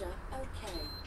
Roger, okay.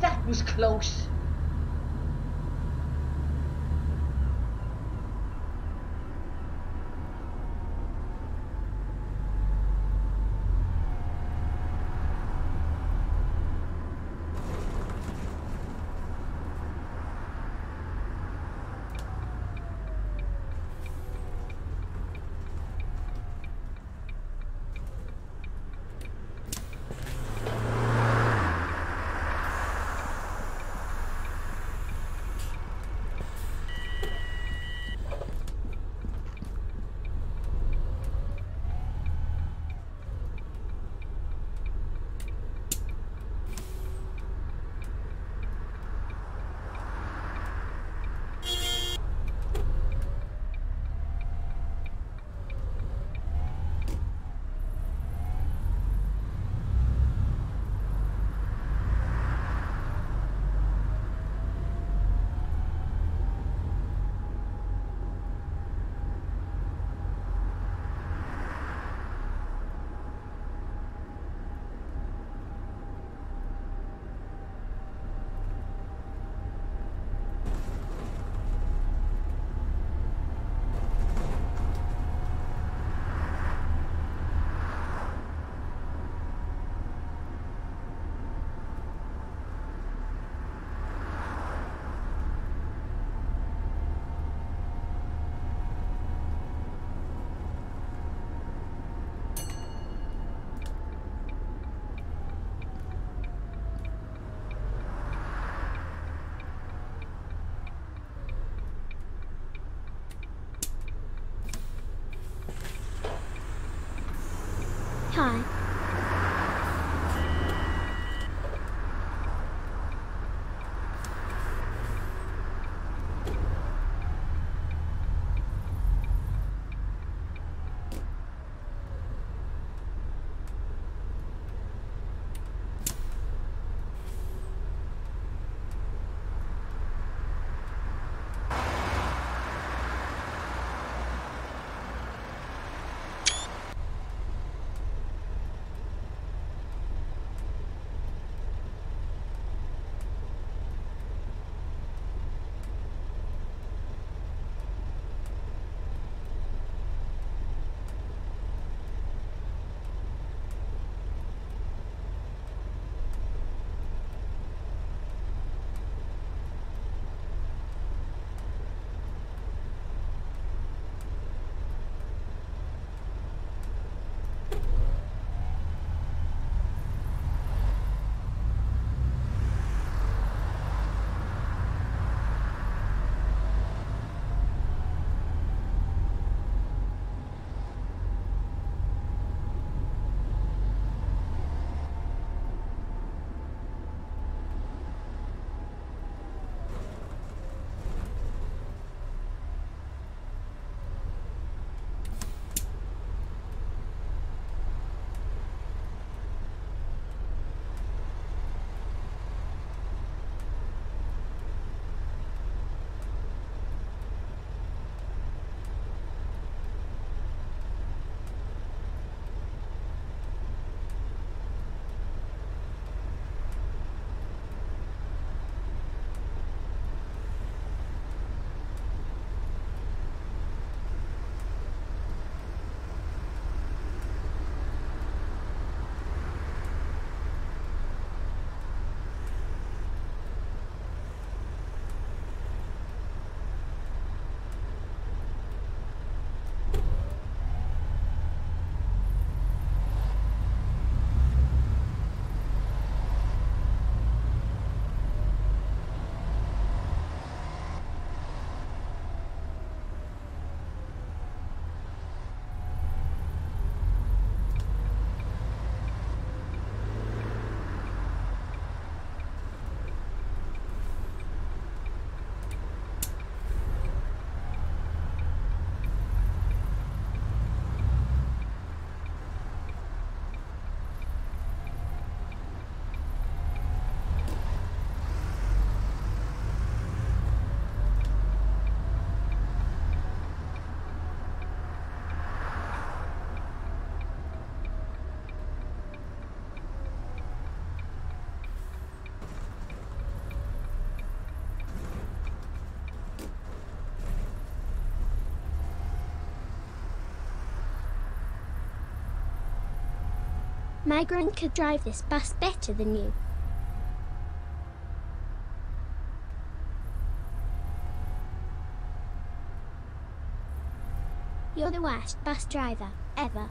That was close. Hi. Migrant could drive this bus better than you. You're the worst bus driver ever.